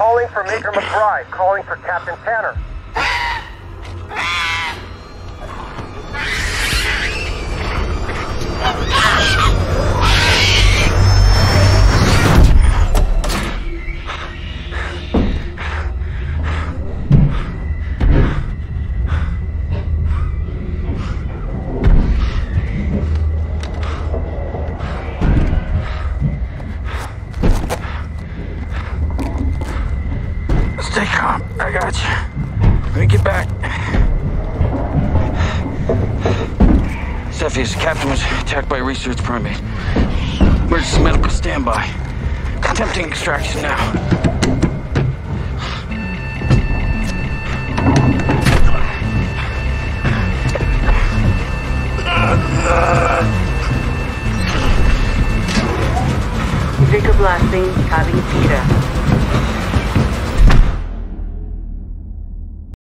calling for Major McBride, calling for Captain Tanner. I got you. Let me get back. Cepheus, captain was attacked by a research primate. Emergency medical standby. Attempting extraction now. Jacob Lasting, having Peter.